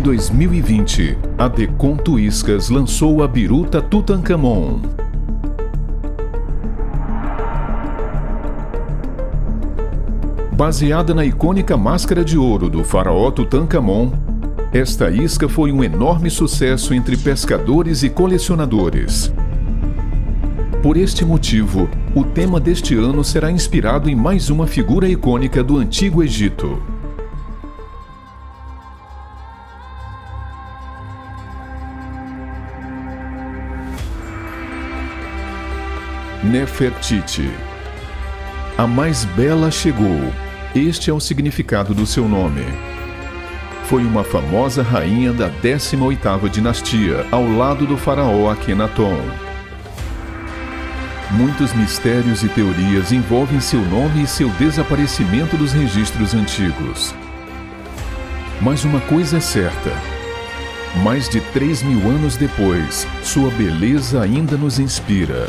Em 2020, a Deconto Iscas lançou a biruta Tutankhamon. Baseada na icônica máscara de ouro do faraó Tutankhamon, esta isca foi um enorme sucesso entre pescadores e colecionadores. Por este motivo, o tema deste ano será inspirado em mais uma figura icônica do Antigo Egito. Nefertiti. A mais bela chegou. Este é o significado do seu nome. Foi uma famosa rainha da 18ª dinastia, ao lado do faraó Akhenaton. Muitos mistérios e teorias envolvem seu nome e seu desaparecimento dos registros antigos. Mas uma coisa é certa: mais de 3 mil anos depois, sua beleza ainda nos inspira.